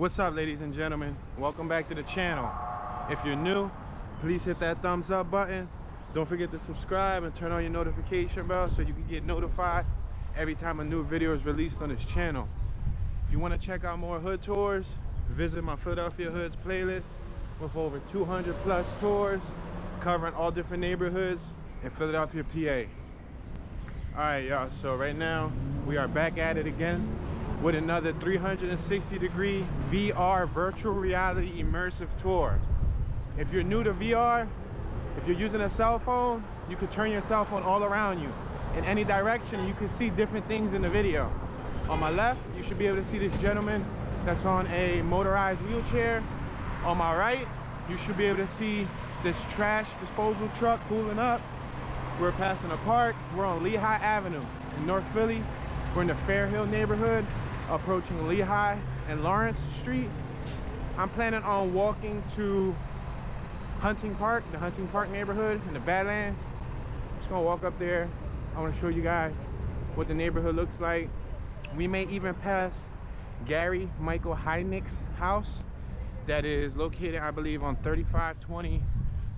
What's up ladies and gentlemen? Welcome back to the channel. If you're new, please hit that thumbs up button. Don't forget to subscribe and turn on your notification bell so you can get notified every time a new video is released on this channel. If you want to check out more hood tours, visit my Philadelphia Hoods playlist with over 200 plus tours covering all different neighborhoods in Philadelphia, PA. All right, y'all, so right now we are back at it again with another 360 degree VR virtual reality immersive tour. If you're new to VR, if you're using a cell phone, you can turn your cell phone all around you. In any direction, you can see different things in the video. On my left, you should be able to see this gentleman that's on a motorized wheelchair. On my right, you should be able to see this trash disposal truck pulling up. We're passing a park. We're on Lehigh Avenue in North Philly. We're in the Fairhill neighborhood approaching Lehigh and Lawrence Street. I'm planning on walking to Hunting Park, the Hunting Park neighborhood in the Badlands. Just gonna walk up there. I wanna show you guys what the neighborhood looks like. We may even pass Gary Michael Heidnik's house that is located, I believe, on 3520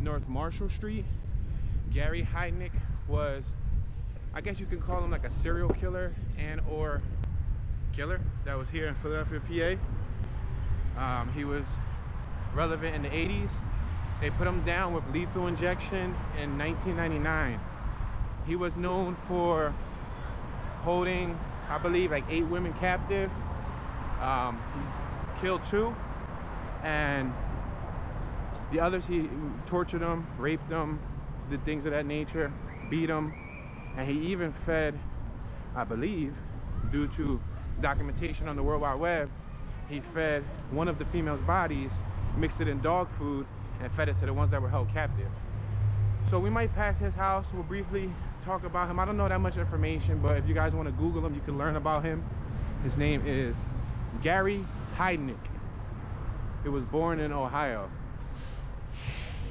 North Marshall Street. Gary Heinick was, I guess you can call him like a serial killer and or killer that was here in Philadelphia, PA. Um, he was relevant in the 80s. They put him down with lethal injection in 1999. He was known for holding, I believe, like eight women captive. Um, he killed two, and the others he tortured them, raped them, did things of that nature, beat them, and he even fed, I believe, due to documentation on the World Wide Web, he fed one of the female's bodies, mixed it in dog food, and fed it to the ones that were held captive. So we might pass his house. We'll briefly talk about him. I don't know that much information, but if you guys want to Google him, you can learn about him. His name is Gary Heidnik. He was born in Ohio.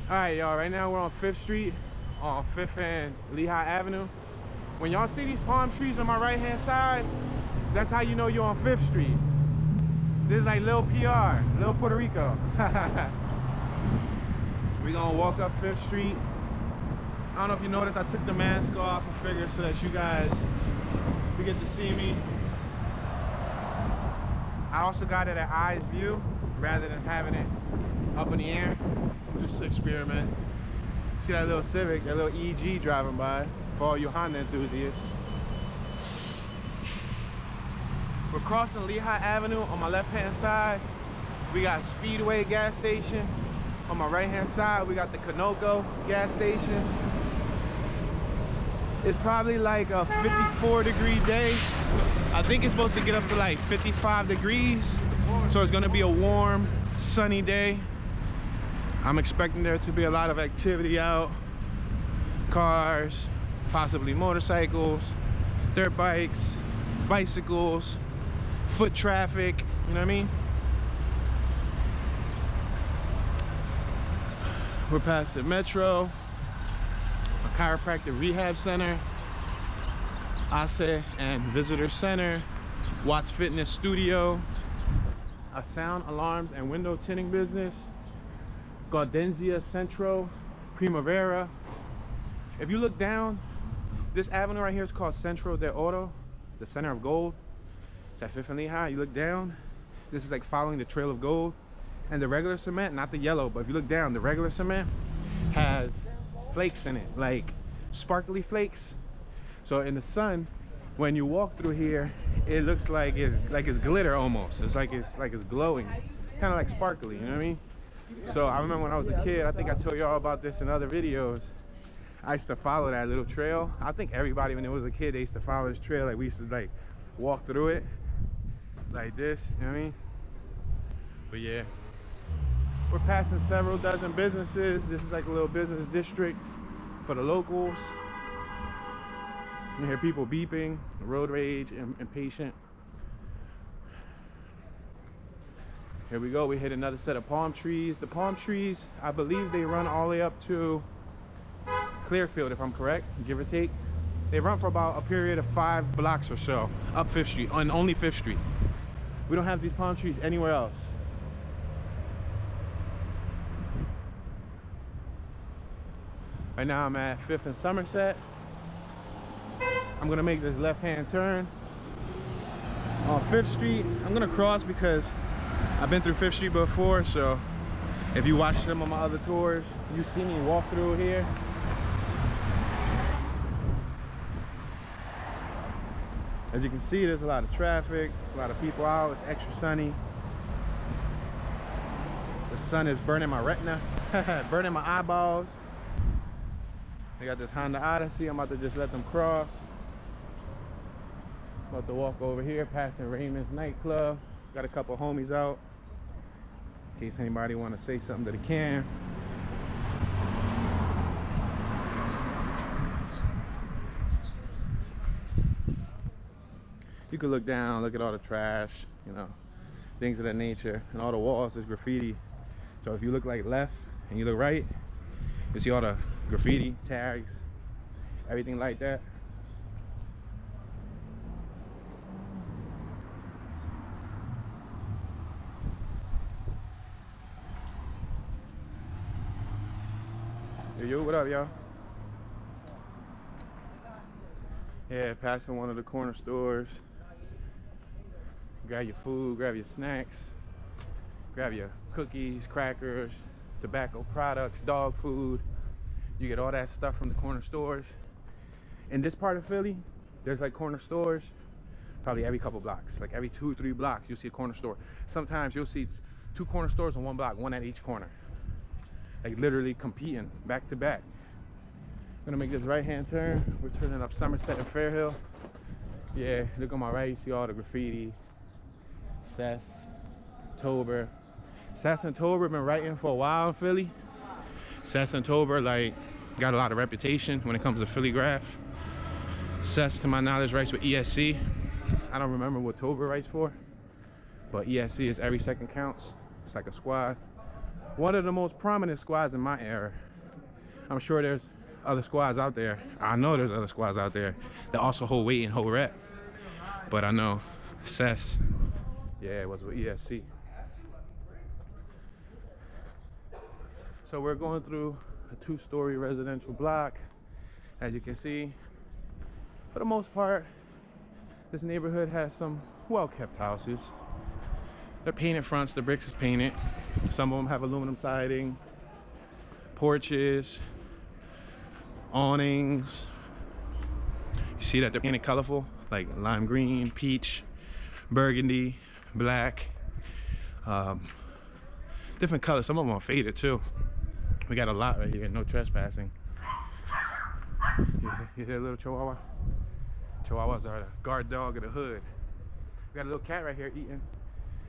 All right, y'all, right now we're on 5th Street, on 5th and Lehigh Avenue. When y'all see these palm trees on my right-hand side, that's how you know you're on 5th Street. This is like Lil PR, Lil Puerto Rico. We're gonna walk up 5th Street. I don't know if you noticed, I took the mask off and figured so that you guys you get to see me. I also got it at eyes view rather than having it up in the air. Just to experiment. See that little Civic, that little EG driving by for all you Honda enthusiasts. We're crossing Lehigh Avenue on my left hand side. We got Speedway gas station. On my right hand side, we got the Conoco gas station. It's probably like a 54 degree day. I think it's supposed to get up to like 55 degrees. So it's gonna be a warm, sunny day. I'm expecting there to be a lot of activity out. Cars, possibly motorcycles, dirt bikes, bicycles, foot traffic, you know what I mean? We're past the Metro, a chiropractic rehab center, ASE and Visitor Center, Watts Fitness Studio, a sound alarms and window tinting business, Gaudenzia Centro, Primavera. If you look down, this avenue right here is called Centro de Oro, the center of gold that Fifth Lehigh, you look down, this is like following the trail of gold. And the regular cement, not the yellow, but if you look down, the regular cement has flakes in it, like sparkly flakes. So in the sun, when you walk through here, it looks like it's like it's glitter almost. It's like it's like it's glowing, kind of like sparkly, you know what I mean? So I remember when I was a kid, I think I told y'all about this in other videos. I used to follow that little trail. I think everybody when they was a kid, they used to follow this trail. Like we used to like walk through it like this, you know what I mean? But yeah, we're passing several dozen businesses. This is like a little business district for the locals. You hear people beeping, road rage, impatient. Here we go, we hit another set of palm trees. The palm trees, I believe they run all the way up to Clearfield, if I'm correct, give or take. They run for about a period of five blocks or so up 5th Street, on only 5th Street. We don't have these palm trees anywhere else. Right now I'm at 5th and Somerset. I'm gonna make this left-hand turn on 5th Street. I'm gonna cross because I've been through 5th Street before, so if you watch some of my other tours, you see me walk through here. As you can see, there's a lot of traffic, a lot of people out. It's extra sunny. The sun is burning my retina, burning my eyeballs. They got this Honda Odyssey. I'm about to just let them cross. About to walk over here, passing Raymond's nightclub. Got a couple homies out. In case anybody want to say something to the cam. You can look down, look at all the trash, you know, things of that nature. And all the walls is graffiti. So if you look like left and you look right, you see all the graffiti, tags, everything like that. Yo, yo, what up, y'all? Yeah, passing one of the corner stores. Grab your food, grab your snacks, grab your cookies, crackers, tobacco products, dog food. You get all that stuff from the corner stores. In this part of Philly, there's like corner stores probably every couple blocks. Like every two, three blocks, you'll see a corner store. Sometimes you'll see two corner stores on one block, one at each corner. Like literally competing back to back. I'm gonna make this right hand turn. We're turning up Somerset and Fairhill. Yeah, look on my right, you see all the graffiti. Cess, Tober. Cess and Tober been writing for a while in Philly. Cess and Tober like got a lot of reputation when it comes to Philly graph. Cess, to my knowledge, writes with ESC. I don't remember what Tober writes for, but ESC is every second counts. It's like a squad. One of the most prominent squads in my era. I'm sure there's other squads out there. I know there's other squads out there that also hold weight and hold rep. But I know Cess, yeah, it was with ESC. So we're going through a two-story residential block. As you can see, for the most part, this neighborhood has some well-kept houses. They're painted fronts, the bricks is painted. Some of them have aluminum siding, porches, awnings. You see that they're painted colorful, like lime green, peach, burgundy, black. Um, different colors. Some of them are faded too. We got a lot right here, no trespassing. You, you hear a little chihuahua? Chihuahuas are the guard dog of the hood. We got a little cat right here eating.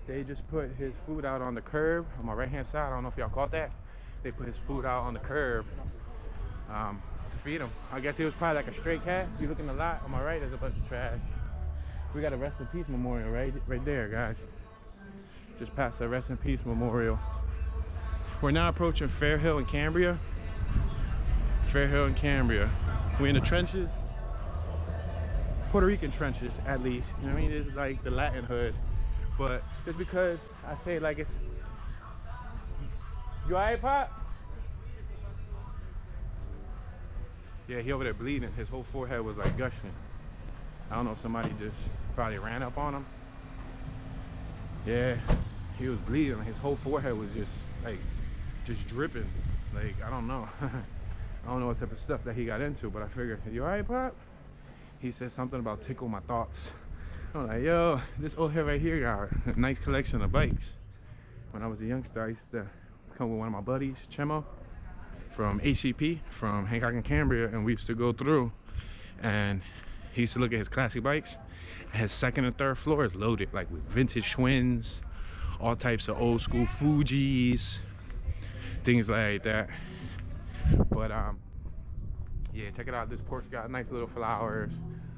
They just put his food out on the curb on my right hand side. I don't know if y'all caught that. They put his food out on the curb um, to feed him. I guess he was probably like a stray cat. You look in the lot on my right, there's a bunch of trash. We got a rest in peace memorial right, right there, guys. Just past the rest in peace memorial. We're now approaching Fairhill and Cambria. Fairhill and Cambria. We're in the trenches. Puerto Rican trenches, at least. You know what I mean? It's like the Latin hood. But just because I say like it's you alright, Pop? Yeah, he over there bleeding. His whole forehead was like gushing. I don't know somebody just probably ran up on him. Yeah, he was bleeding. His whole forehead was just like just dripping. Like I don't know. I don't know what type of stuff that he got into, but I figured, you alright, Pop? He said something about tickle my thoughts. I'm like, yo, this old head right here got a nice collection of bikes. When I was a youngster, I used to come with one of my buddies, Chemo, from HCP, from Hancock and Cambria, and we used to go through. And he used to look at his classic bikes. His second and third floor is loaded, like with vintage Schwinn's, all types of old school Fuji's, things like that. But um, yeah, check it out. This porch got nice little flowers,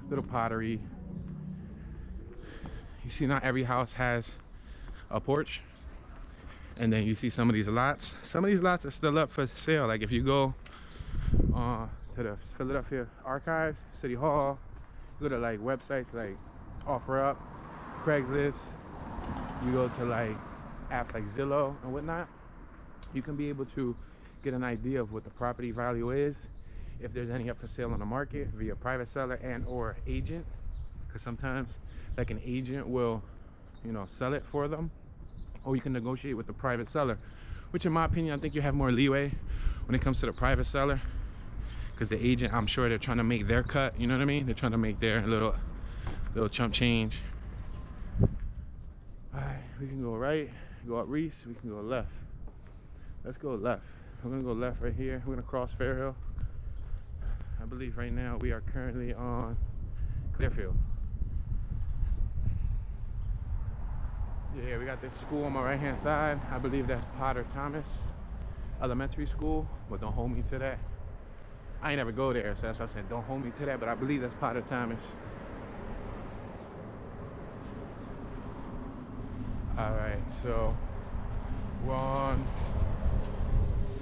little pottery, you see not every house has a porch and then you see some of these lots some of these lots are still up for sale like if you go uh, to the Philadelphia Archives City Hall go to like websites like OfferUp Craigslist you go to like apps like Zillow and whatnot you can be able to get an idea of what the property value is if there's any up for sale on the market via private seller and or agent because sometimes like an agent will you know sell it for them or you can negotiate with the private seller which in my opinion i think you have more leeway when it comes to the private seller because the agent i'm sure they're trying to make their cut you know what i mean? They're trying to make their little little chump change. All right we can go right go up reese we can go left. Let's go left. We're gonna go left right here. We're gonna cross fairhill. I believe right now we are currently on clearfield. Yeah we got this school on my right hand side. I believe that's potter thomas elementary school but don't hold me to that I ain't never go there, so that's why I said don't hold me to that, but I believe that's Potter Thomas. All right, so we're on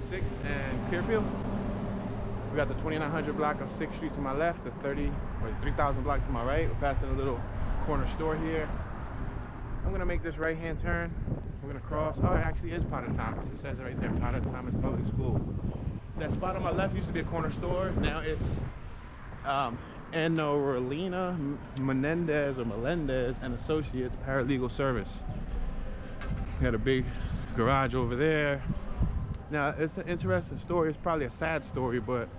6th and Clearfield. We got the 2900 block of 6th Street to my left, the 30 or 3000 block to my right. We're passing a little corner store here. I'm gonna make this right hand turn. We're gonna cross. Oh, it actually is Potter Thomas. It says it right there, Potter Thomas Public School that spot on my left used to be a corner store. Now it's um, Enorlina Menendez or Melendez and Associates Paralegal Service. Got a big garage over there. Now it's an interesting story. It's probably a sad story, but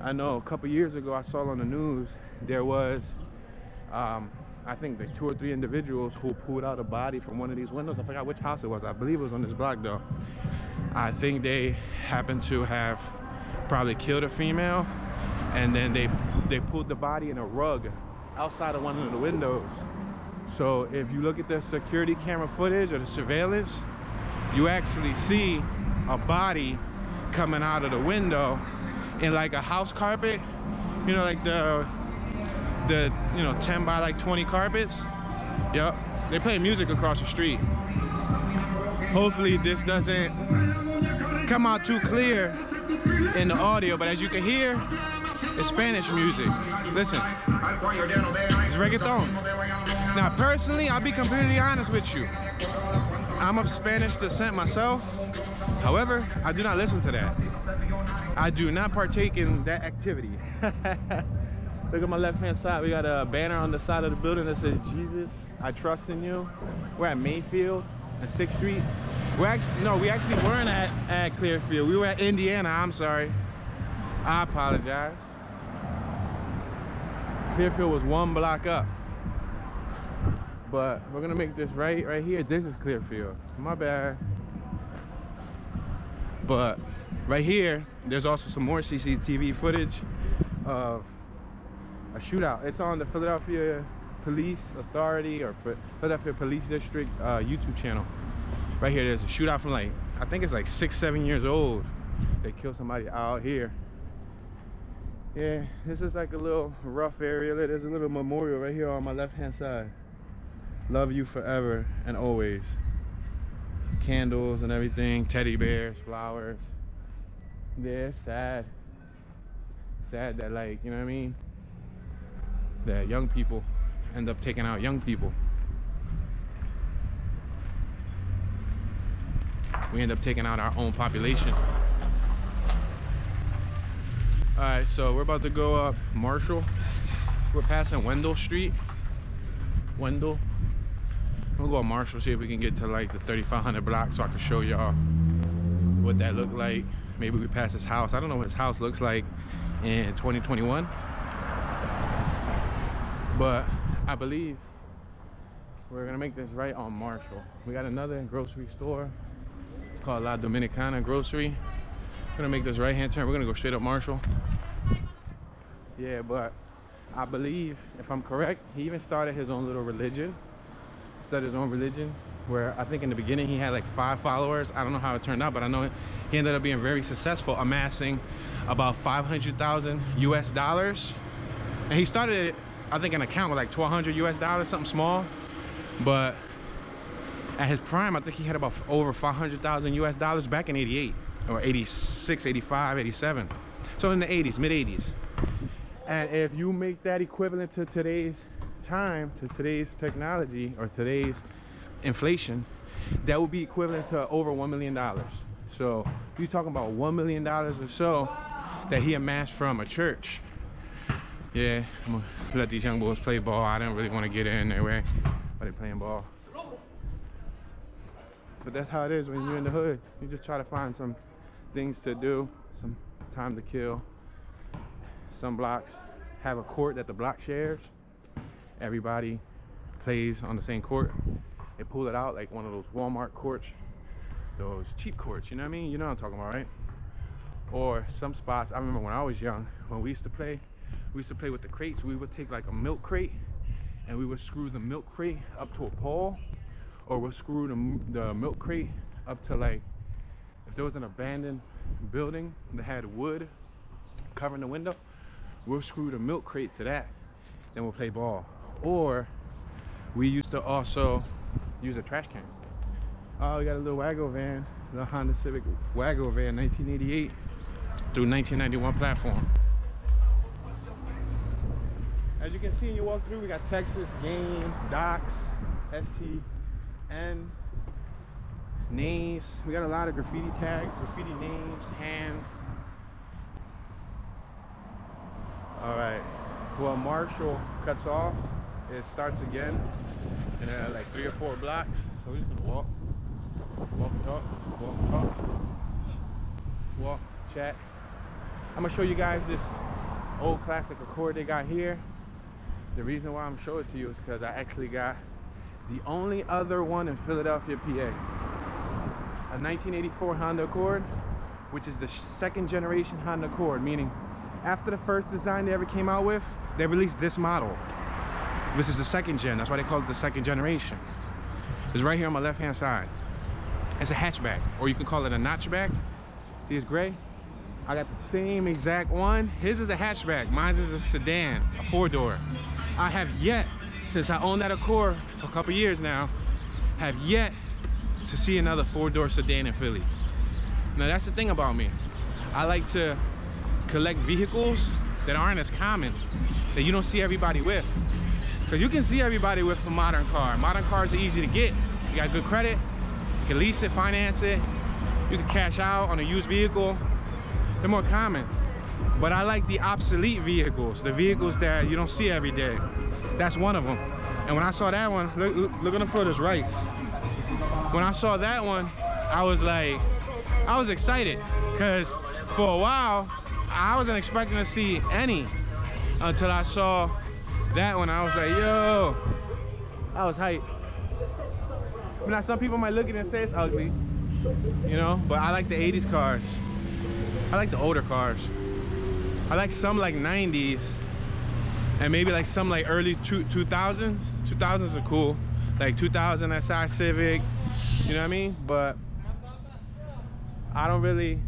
I know a couple years ago I saw on the news there was, um, I think the two or three individuals who pulled out a body from one of these windows. I forgot which house it was. I believe it was on this block though. I think they happened to have probably killed a female and then they they pulled the body in a rug outside of one of the windows. So if you look at the security camera footage or the surveillance, you actually see a body coming out of the window in like a house carpet, you know, like the the you know 10 by like 20 carpets. Yep, they play music across the street. Hopefully this doesn't come out too clear in the audio, but as you can hear, it's Spanish music. Listen, it's reggaeton. Now, personally, I'll be completely honest with you. I'm of Spanish descent myself. However, I do not listen to that. I do not partake in that activity. Look at my left hand side. We got a banner on the side of the building that says, Jesus, I trust in you. We're at Mayfield and 6th Street. We're actually no, we actually weren't at, at Clearfield. We were at Indiana, I'm sorry. I apologize. Clearfield was one block up. But we're gonna make this right right here. This is Clearfield. My bad. But right here, there's also some more CCTV footage of a shootout. It's on the Philadelphia Police Authority or Philadelphia Police District uh, YouTube channel. Right here, there's a shootout from like, I think it's like six, seven years old. They killed somebody out here. Yeah, this is like a little rough area. There's a little memorial right here on my left-hand side. Love you forever and always. Candles and everything, teddy bears, flowers. Yeah, sad. Sad that like, you know what I mean? That young people end up taking out young people. We end up taking out our own population. All right, so we're about to go up Marshall. We're passing Wendell Street. Wendell. We'll go on Marshall, see if we can get to like the 3500 block so I can show y'all what that looked like. Maybe we pass his house. I don't know what his house looks like in 2021. But I believe we're gonna make this right on Marshall. We got another grocery store. It's called La Dominicana Grocery. We're gonna make this right hand turn. We're gonna go straight up Marshall. Yeah, but I believe, if I'm correct, he even started his own little religion. Started his own religion where I think in the beginning he had like five followers. I don't know how it turned out, but I know he ended up being very successful, amassing about 500,000 US dollars. And he started it I think an account with like 1200 US dollars, something small. But at his prime, I think he had about over 500,000 US dollars back in 88 or 86, 85, 87. So in the 80s, mid 80s. And if you make that equivalent to today's time, to today's technology or today's inflation, that would be equivalent to over $1 million. So you're talking about $1 million or so that he amassed from a church. Yeah, I'm gonna let these young boys play ball. I didn't really want to get in their way, but they playing ball. But that's how it is when you're in the hood. You just try to find some things to do, some time to kill. Some blocks have a court that the block shares. Everybody plays on the same court. They pull it out like one of those Walmart courts, those cheap courts, you know what I mean? You know what I'm talking about, right? Or some spots, I remember when I was young, when we used to play, we used to play with the crates. We would take like a milk crate and we would screw the milk crate up to a pole or we'll screw the, the milk crate up to like, if there was an abandoned building that had wood covering the window, we'll screw the milk crate to that, then we'll play ball. Or we used to also use a trash can. Oh, we got a little Wago van, the Honda Civic Wago van, 1988 through 1991 platform. As you can see when you walk through, we got Texas, Game, Docks, STN, names. We got a lot of graffiti tags, graffiti names, hands. All right. Well, Marshall cuts off. It starts again in uh, like three or four blocks. So we're just gonna walk, walk and talk, walk and talk, walk, chat. I'm gonna show you guys this old classic Accord they got here. The reason why I'm showing it to you is because I actually got the only other one in Philadelphia, PA. A 1984 Honda Accord, which is the second generation Honda Accord, meaning after the first design they ever came out with, they released this model. This is the second gen, that's why they call it the second generation. It's right here on my left hand side. It's a hatchback, or you can call it a notchback. See it's gray? I got the same exact one. His is a hatchback, mine is a sedan, a four door. I have yet, since I own that Accord for a couple years now, have yet to see another four-door sedan in Philly. Now that's the thing about me. I like to collect vehicles that aren't as common, that you don't see everybody with. Because you can see everybody with a modern car. Modern cars are easy to get. You got good credit, you can lease it, finance it, you can cash out on a used vehicle. They're more common. But I like the obsolete vehicles, the vehicles that you don't see every day. That's one of them. And when I saw that one, look, look, look on the floor, there's rice. When I saw that one, I was like, I was excited because for a while, I wasn't expecting to see any until I saw that one. I was like, yo, I was hyped. Now, some people might look at it and say it's ugly, you know, but I like the 80s cars. I like the older cars. I like some like 90s and maybe like some like early two, 2000s. 2000s are cool. Like 2000 SI Civic, you know what I mean? But I don't really,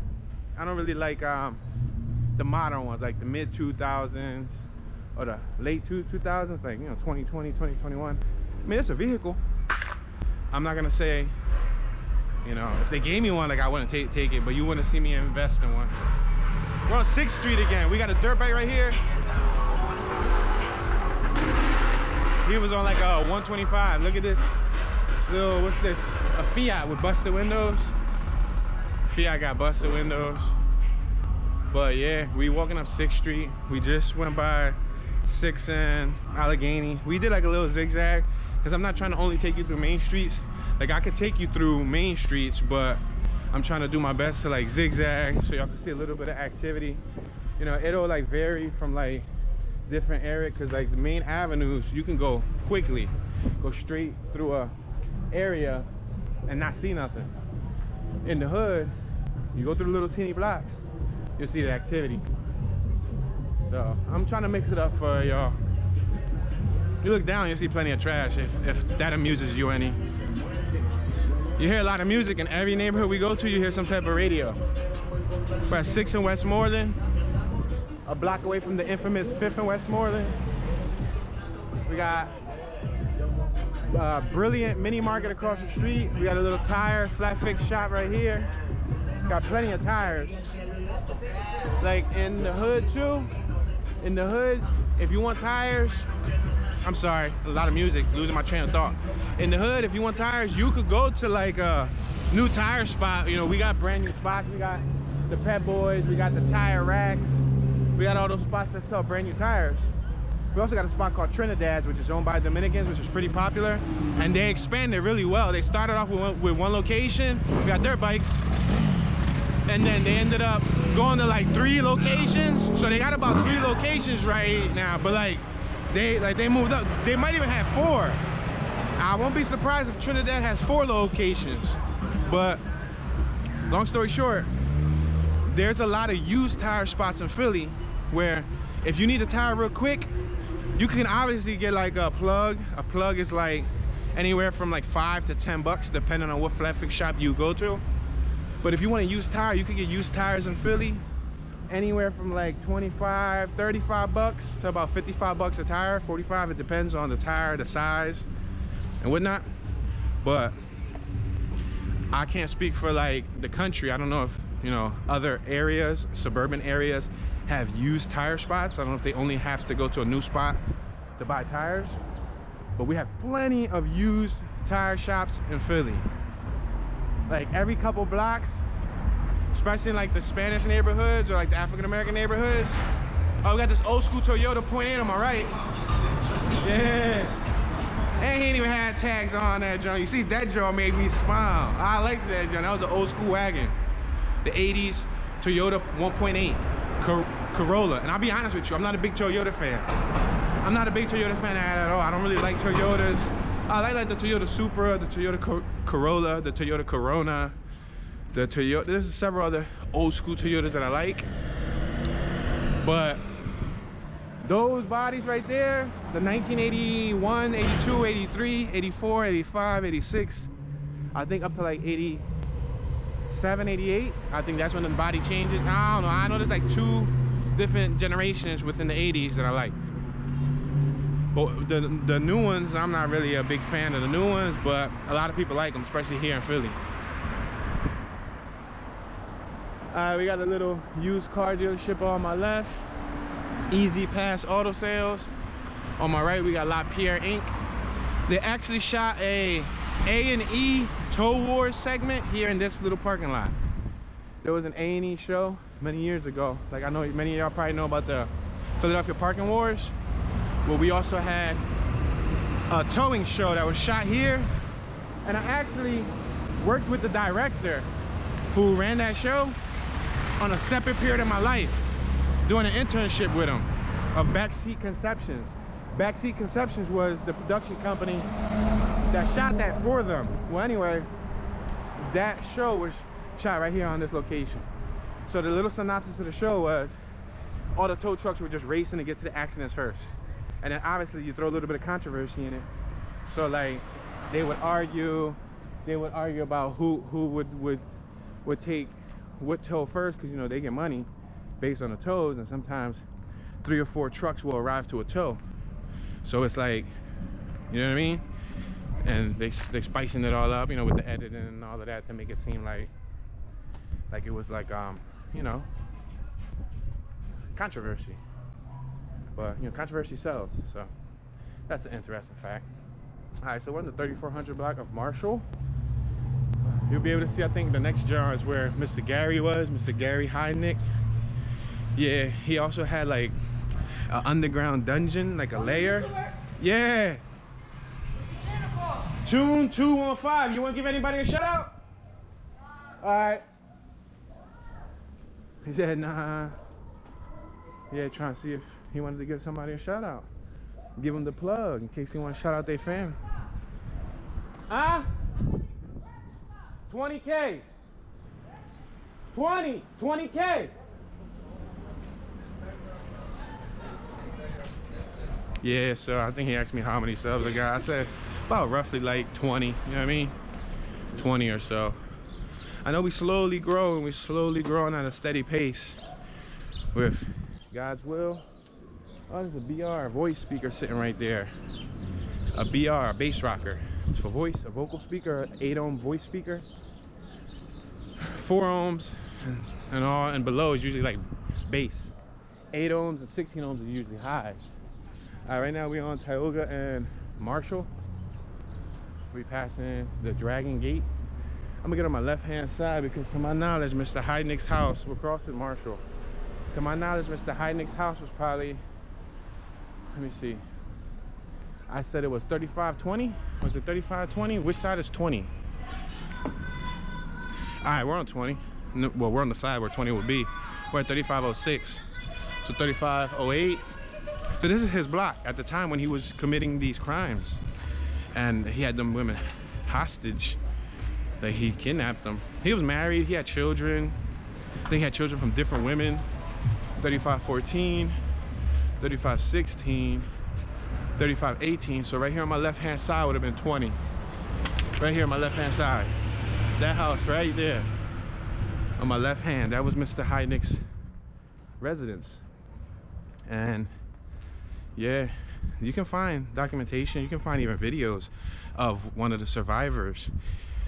I don't really like um, the modern ones, like the mid 2000s or the late two, 2000s, like, you know, 2020, 2021. I mean, it's a vehicle. I'm not gonna say, you know, if they gave me one, like I wouldn't take, take it, but you wouldn't see me invest in one. We're on 6th Street again. We got a dirt bike right here. He was on like a uh, 125. Look at this little, what's this? A Fiat with busted windows. Fiat got busted windows. But yeah, we walking up 6th Street. We just went by 6th and Allegheny. We did like a little zigzag because I'm not trying to only take you through main streets. Like I could take you through main streets, but I'm trying to do my best to like zigzag so y'all can see a little bit of activity. You know, it'll like vary from like different area because like the main avenues, you can go quickly, go straight through a area and not see nothing. In the hood, you go through the little teeny blocks, you'll see the activity. So I'm trying to mix it up for y'all. You look down, you see plenty of trash if, if that amuses you any. You hear a lot of music in every neighborhood we go to, you hear some type of radio. We're at 6 in Westmoreland, a block away from the infamous 5th in Westmoreland. We got a uh, brilliant mini market across the street. We got a little tire, flat fix shop right here. Got plenty of tires. Like in the hood too, in the hood, if you want tires, I'm sorry, a lot of music, losing my train of thought. In the hood, if you want tires, you could go to like a new tire spot. You know, we got brand new spots. We got the Pep Boys, we got the tire racks. We got all those spots that sell brand new tires. We also got a spot called Trinidad's, which is owned by Dominicans, which is pretty popular. And they expanded really well. They started off with one, with one location. We got dirt bikes. And then they ended up going to like three locations. So they got about three locations right now. But like they like they moved up. They might even have four. I won't be surprised if Trinidad has four locations. But long story short, there's a lot of used tire spots in Philly where if you need a tire real quick, you can obviously get like a plug. A plug is like anywhere from like five to 10 bucks, depending on what flat fix shop you go to. But if you want a used tire, you can get used tires in Philly anywhere from like 25, 35 bucks to about 55 bucks a tire, 45. It depends on the tire, the size and whatnot. But I can't speak for like the country. I don't know if, you know, other areas, suburban areas have used tire spots. I don't know if they only have to go to a new spot to buy tires, but we have plenty of used tire shops in Philly. Like every couple blocks, especially in like the Spanish neighborhoods or like the African American neighborhoods. Oh, we got this old school Toyota point eight on my right. Yeah. And he ain't even had tags on that joint. You see, that joint made me smile. I like that joint. That was an old school wagon. The 80s Toyota 1.8 Corolla. And I'll be honest with you, I'm not a big Toyota fan. I'm not a big Toyota fan at all. I don't really like Toyotas. I like, like the Toyota Supra, the Toyota Corolla, the Toyota Corona, the Toyota. There's several other old school Toyotas that I like. But those bodies right there, the 1981, 82, 83, 84, 85, 86, I think up to like 87, 88. I think that's when the body changes. I don't know. I know there's like two different generations within the 80s that I like. But the, the new ones, I'm not really a big fan of the new ones, but a lot of people like them, especially here in Philly. We got a little used car dealership on my left. Easy Pass Auto Sales. On my right, we got La Pierre Inc. They actually shot a A&E Tow Wars segment here in this little parking lot. There was an A&E show many years ago. Like I know many of y'all probably know about the Philadelphia Parking Wars. Well, we also had a towing show that was shot here. And I actually worked with the director who ran that show on a separate period of my life doing an internship with him of Backseat Conceptions. Backseat Conceptions was the production company that shot that for them. Well, anyway, that show was shot right here on this location. So the little synopsis of the show was all the tow trucks were just racing to get to the accidents first. And then obviously you throw a little bit of controversy in it. So like they would argue, they would argue about who who would would would take what tow first because you know they get money based on the tows and sometimes three or four trucks will arrive to a tow. So it's like you know what i mean? And they they spicing it all up you know with the editing and all of that to make it seem like like it was like um you know controversy. But you know controversy sells so that's an interesting fact. All right so we're in the 3400 block of marshall you'll be able to see i think the next jar is where mr gary was mr gary Heidnik yeah, he also had like an underground dungeon, like a layer. Yeah. Toon 215. You want to give anybody a shout out? All right. He said, nah. Yeah, trying to see if he wanted to give somebody a shout out. Give him the plug in case he want to shout out their family. Ah? 20K. 20. 20K. Yeah, so I think he asked me how many subs I got. I said about roughly like 20, you know what I mean? 20 or so. I know we slowly growing, we slowly growing at a steady pace with God's will. Oh, there's a BR voice speaker sitting right there. A BR, a bass rocker. It's for voice, a vocal speaker, 8 ohm voice speaker. 4 ohms and, and all, and below is usually like bass. 8 ohms and 16 ohms are usually highs. Right now we're on Tioga and Marshall. We passing the Dragon Gate. I'm gonna get on my left hand side because to my knowledge, Mr. Heidnik's house, we're crossing Marshall. To my knowledge, Mr. Heidnik's house was probably, let me see. I said it was 3520. Was it 3520? Which side is 20? All right, we're on 20. Well, we're on the side where 20 would be. We're at 3506. So 3508. So this is his block at the time when he was committing these crimes. And he had them women hostage. Like he kidnapped them. He was married, he had children. I think he had children from different women. 3514, 3516, 3518. So right here on my left hand side would have been 20. Right here on my left hand side. That house right there on my left hand, that was Mr. Heidnik's residence. And yeah, you can find documentation, you can find even videos of one of the survivors.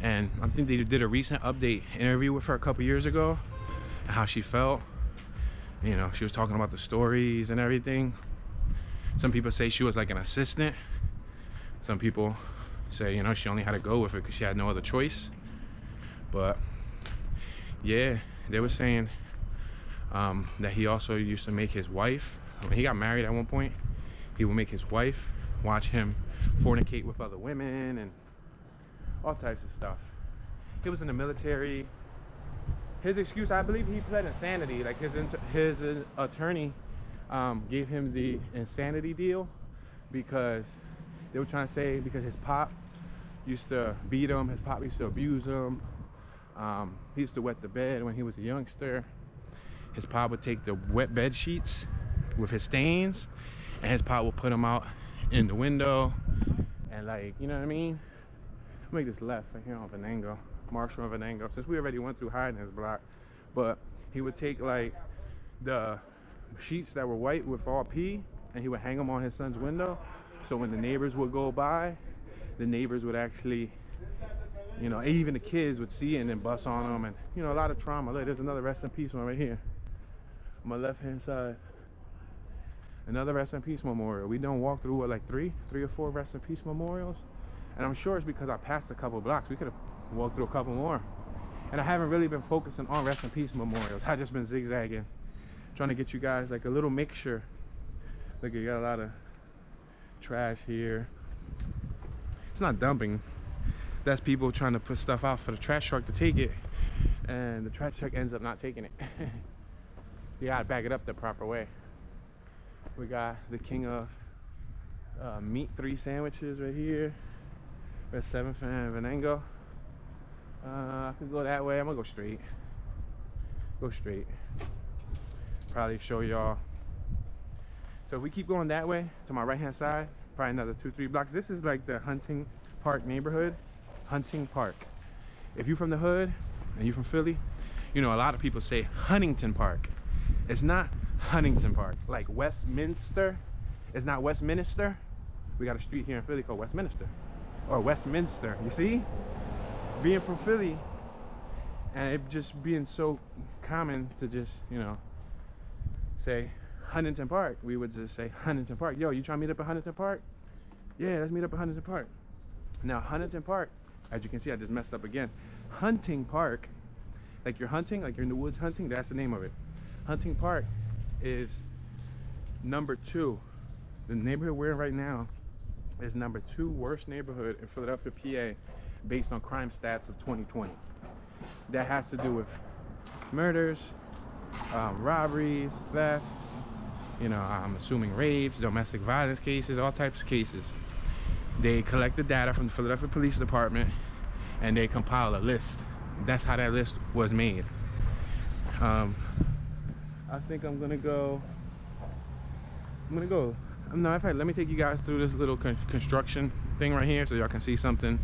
And I think they did a recent update interview with her a couple years ago and how she felt. You know, she was talking about the stories and everything. Some people say she was like an assistant. Some people say, you know, she only had to go with it because she had no other choice. But yeah, they were saying um, that he also used to make his wife, when he got married at one point, he would make his wife watch him fornicate with other women and all types of stuff. He was in the military. His excuse, I believe he pled insanity. Like his his attorney um, gave him the insanity deal because they were trying to say because his pop used to beat him, his pop used to abuse him. Um, he used to wet the bed when he was a youngster. His pop would take the wet bed sheets with his stains, and his pop would put them out in the window, and like you know what I mean. I'll make this left right here on Venango, Marshall and Venango, since we already went through Heidnik's block. But he would take like the sheets that were white with all pee, and he would hang them on his son's window. So when the neighbors would go by, the neighbors would actually, you know, even the kids would see it and then bust on them, and you know, a lot of trauma. Look, there's another rest in peace one right here, on my left-hand side. Another rest in peace memorial. We don't walk through what, like three, three or four rest in peace memorials. And I'm sure it's because I passed a couple blocks. We could have walked through a couple more. And I haven't really been focusing on rest in peace memorials. I've just been zigzagging, trying to get you guys like a little mixture. Look, you got a lot of trash here. It's not dumping. That's people trying to put stuff out for the trash truck to take it. And the trash truck ends up not taking it. you gotta back it up the proper way. We got the king of uh, meat three sandwiches right here. There's seven fan Venango. Uh, I could go that way. I'm gonna go straight. Go straight. Probably show y'all. So if we keep going that way to my right hand side, probably another two, three blocks. This is like the Hunting Park neighborhood. Hunting Park. If you're from the hood and you're from Philly, you know a lot of people say Huntington Park. It's not Huntington Park. Like Westminster. It's not Westminster. We got a street here in Philly called Westminster or Westminster. You see? Being from Philly and it just being so common to just, you know, say Huntington Park. We would just say Huntington Park. Yo, you trying to meet up at Huntington Park? Yeah, let's meet up at Huntington Park. Now, Huntington Park, as you can see, I just messed up again. Hunting Park, like you're hunting, like you're in the woods hunting, that's the name of it. Hunting Park is number two. The neighborhood we're in right now is number two worst neighborhood in Philadelphia, PA, based on crime stats of 2020. That has to do with murders, um, robberies, theft, you know, I'm assuming rapes, domestic violence cases, all types of cases. They collect the data from the Philadelphia Police Department and they compile a list. That's how that list was made. Um, I think I'm gonna go, I'm gonna go I'm no, in fact, let me take you guys through this little con construction thing right here so y'all can see something,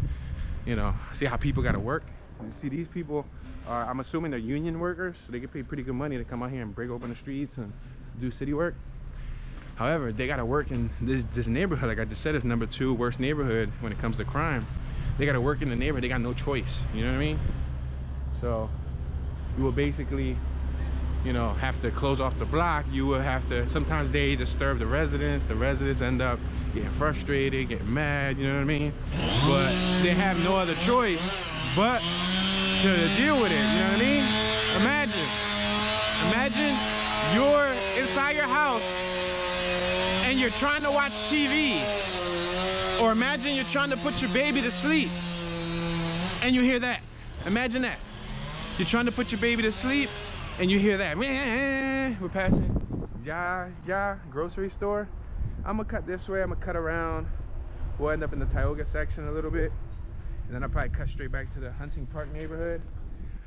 you know, see how people got to work. You see these people are, I'm assuming they're union workers, so they get paid pretty good money to come out here and break open the streets and do city work. However, they got to work in this, this neighborhood. Like I just said, it's number two worst neighborhood when it comes to crime. They got to work in the neighborhood. They got no choice. You know what I mean? So you will basically you know, have to close off the block, you will have to, sometimes they disturb the residents. The residents end up getting frustrated, getting mad, you know what I mean? But they have no other choice but to deal with it. You know what I mean? Imagine, imagine you're inside your house and you're trying to watch TV, or imagine you're trying to put your baby to sleep and you hear that. Imagine that. You're trying to put your baby to sleep and you hear that. We're passing Ja Ja grocery store. I'm gonna cut this way, I'm gonna cut around. We'll end up in the Tioga section a little bit. And then I'll probably cut straight back to the Hunting Park neighborhood.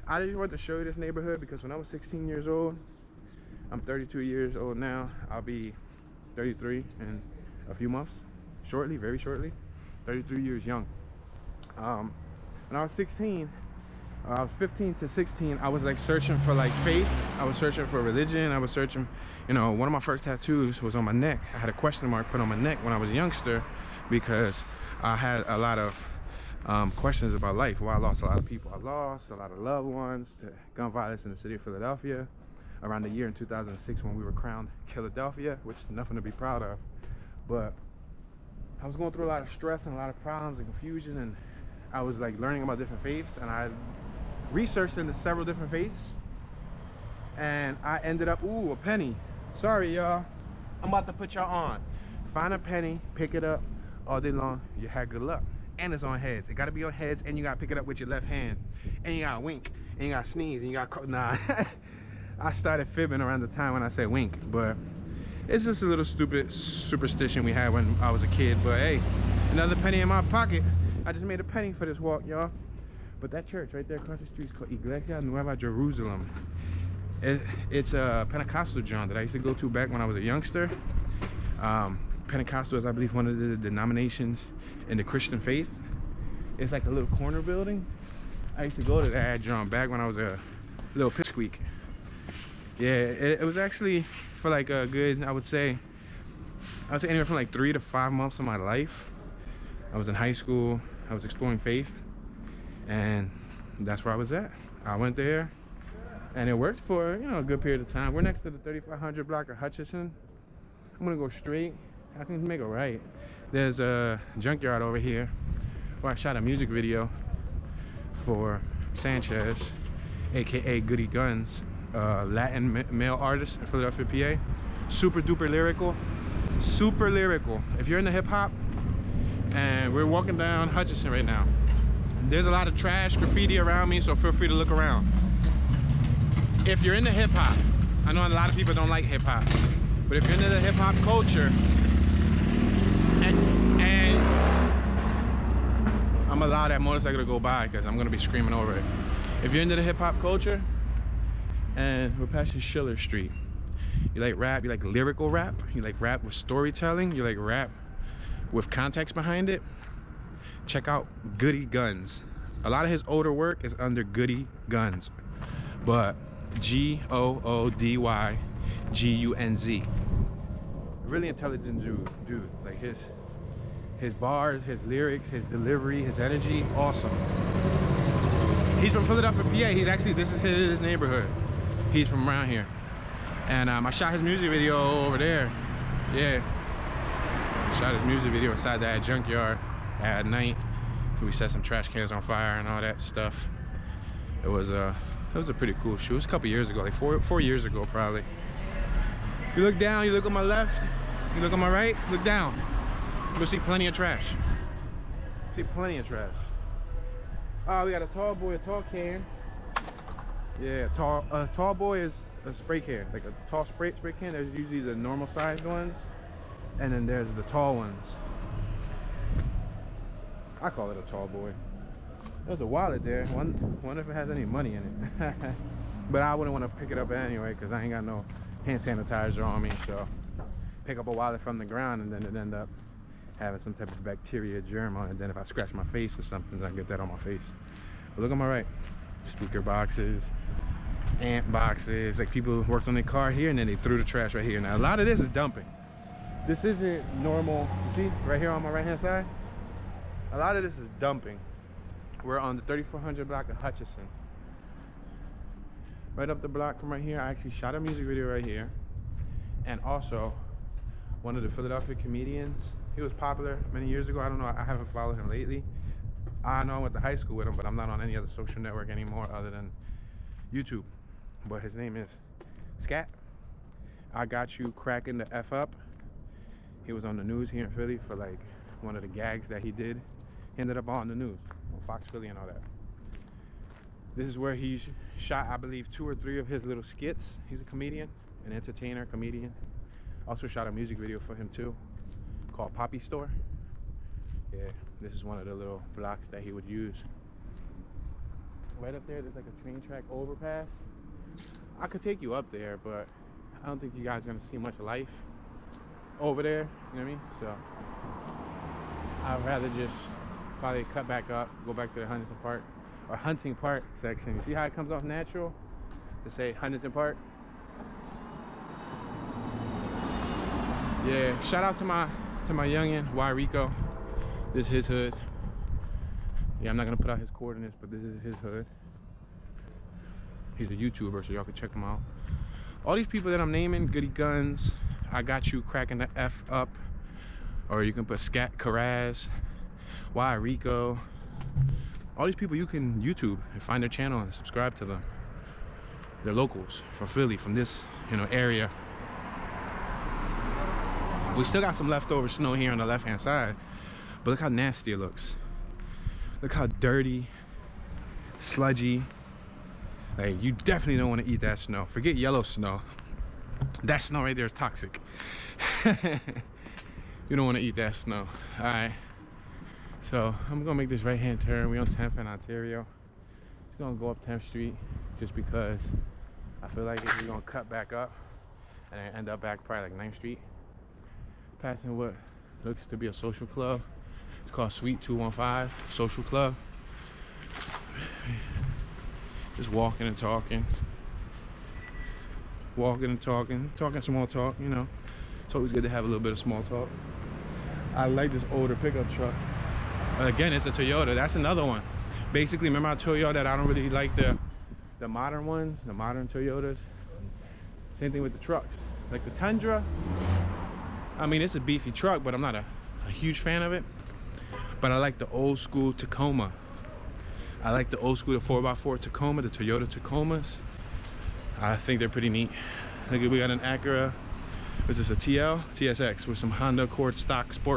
I just wanted to show you this neighborhood because when I was 16 years old, I'm 32 years old now. I'll be 33 in a few months, shortly, very shortly. 33 years young. Um, when I was 16, uh, I was 15 to 16, I was like searching for like faith. I was searching for religion. I was searching, you know, one of my first tattoos was on my neck. I had a question mark put on my neck when I was a youngster because I had a lot of um, questions about life. Well, I lost a lot of people. I lost a lot of loved ones to gun violence in the city of Philadelphia around the year in 2006 when we were crowned Killadelphia, which is nothing to be proud of. But I was going through a lot of stress and a lot of problems and confusion and I was like learning about different faiths and I researched into several different faiths and I ended up, ooh, a penny. Sorry, y'all. I'm about to put y'all on. Find a penny, pick it up all day long. You had good luck. And it's on heads. It gotta be on heads and you gotta pick it up with your left hand. And you gotta wink. And you gotta sneeze. And you gotta, nah. I started fibbing around the time when I said wink, but it's just a little stupid superstition we had when I was a kid. But hey, another penny in my pocket. I just made a penny for this walk, y'all. But that church right there across the street is called Iglesia Nueva Jerusalem. It, it's a Pentecostal John that I used to go to back when I was a youngster. Um, Pentecostal is, I believe, one of the denominations in the Christian faith. It's like a little corner building. I used to go to that John back when I was a little pipsqueak. Yeah, it, it was actually for like a good, I would say, I would say anywhere from like three to five months of my life. I was in high school. I was exploring faith and that's where I was at. I went there and it worked for you know a good period of time. We're next to the 3500 block of Hutchinson. I'm gonna go straight. I can make a right. There's a junkyard over here where I shot a music video for Sanchez, aka Goody Guns, Latin male artist in Philadelphia, PA. Super duper lyrical, super lyrical. If you're into hip hop, and we're walking down Hutchinson right now. There's a lot of trash graffiti around me, so feel free to look around. If you're into hip hop, I know a lot of people don't like hip hop, but if you're into the hip hop culture, and, and I'm allow that motorcycle to go by because I'm gonna be screaming over it. If you're into the hip hop culture, and we're passing Schiller Street, you like rap, you like lyrical rap, you like rap with storytelling, you like rap with context behind it, check out Goody Guns. A lot of his older work is under Goody Guns, but G O O D Y G U N Z. Really intelligent dude, dude. Like his his bars, his lyrics, his delivery, his energy, awesome. He's from Philadelphia, PA. He's actually this is his neighborhood. He's from around here, and um, I shot his music video over there. Yeah, shot his music video inside that junkyard at night. We set some trash cans on fire and all that stuff. It was a, it was a pretty cool shoot. It was a couple years ago, like four, four years ago probably. You look down, you look on my left, you look on my right, look down. You'll see plenty of trash. See plenty of trash. Oh, we got a tall boy, a tall can. Yeah, tall, a tall boy is a spray can, like a tall spray spray can. There's usually the normal sized ones, and then there's the tall ones. I call it a tall boy. There's a wallet there. One, wonder if it has any money in it. but I wouldn't want to pick it up anyway because I ain't got no hand sanitizer on me. So pick up a wallet from the ground and then it end up having some type of bacteria germ on it. And then if I scratch my face or something, I get that on my face. But look on my right. Speaker boxes, amp boxes. Like people worked on their car here and then they threw the trash right here. Now a lot of this is dumping. This isn't normal. See right here on my right hand side? a lot of this is dumping. We're on the 3400 block of Hutchinson. Right up the block from right here, I actually shot a music video right here. And also, one of the Philadelphia comedians, he was popular many years ago. I don't know, I haven't followed him lately. I know I went to high school with him, but I'm not on any other social network anymore other than YouTube. But his name is Scat. I got you cracking the F up. He was on the news here in Philly for like one of the gags that he did. He ended up on the news on Fox Philly and all that. This is where he shot, I believe, two or three of his little skits. He's a comedian, an entertainer, comedian. Also shot a music video for him too, called Poppy Store. Yeah, this is one of the little blocks that he would use. Right up there, there's like a train track overpass. I could take you up there, but I don't think you guys are gonna see much life over there. You know what I mean? So I'd rather just probably cut back up, go back to the Huntington Park or Hunting Park section. You see how it comes off natural to say Huntington Park? Yeah, shout out to my to my youngin, Y Rico. This is his hood. Yeah, I'm not gonna put out his coordinates, but this is his hood. He's a YouTuber, so y'all can check him out. All these people that I'm naming, Goody Guns, I got you cracking the F up. Or you can put Scat Karaz, Y Rico. All these people you can YouTube and find their channel and subscribe to them. They're locals from Philly, from this you know area. We still got some leftover snow here on the left hand side, but look how nasty it looks. Look how dirty, sludgy. Like you definitely don't want to eat that snow. Forget yellow snow. That snow right there is toxic. you don't want to eat that snow. All right. So I'm gonna make this right hand turn. We're on 10th and Ontario. Just gonna go up 10th Street just because I feel like if we're gonna cut back up and end up back probably like 9th Street, passing what looks to be a social club. It's called Suite 215 Social Club. Just walking and talking. Walking and talking. Talking small talk, you know. It's always good to have a little bit of small talk. I like this older pickup truck. Again, it's a Toyota. That's another one. Basically, remember I told y'all that I don't really like the the modern ones, the modern Toyotas. Same thing with the trucks. Like the Tundra, I mean, it's a beefy truck, but I'm not a, a huge fan of it. But I like the old school Tacoma. I like the old school the 4x4 Tacoma, the Toyota Tacomas. I think they're pretty neat. Look, we got an Acura. Is this a TL? TSX with some Honda Accord stock sport